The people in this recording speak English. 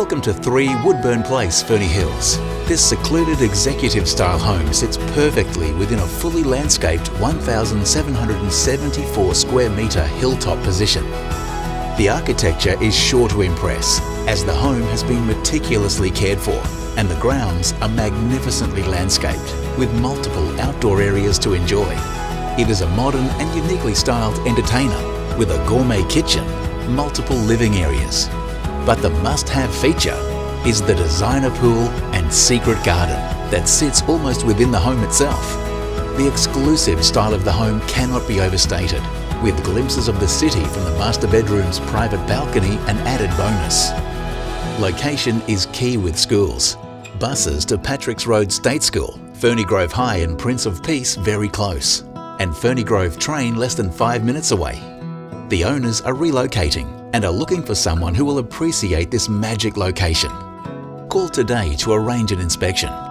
Welcome to 3 Woodburn Place, Ferny Hills. This secluded executive style home sits perfectly within a fully landscaped 1,774 square metre hilltop position. The architecture is sure to impress as the home has been meticulously cared for and the grounds are magnificently landscaped with multiple outdoor areas to enjoy. It is a modern and uniquely styled entertainer with a gourmet kitchen, multiple living areas, but the must-have feature is the designer pool and secret garden that sits almost within the home itself. The exclusive style of the home cannot be overstated, with glimpses of the city from the master bedroom's private balcony an added bonus. Location is key with schools. Buses to Patrick's Road State School, Ferny Grove High and Prince of Peace very close, and Ferny Grove train less than five minutes away. The owners are relocating and are looking for someone who will appreciate this magic location. Call today to arrange an inspection.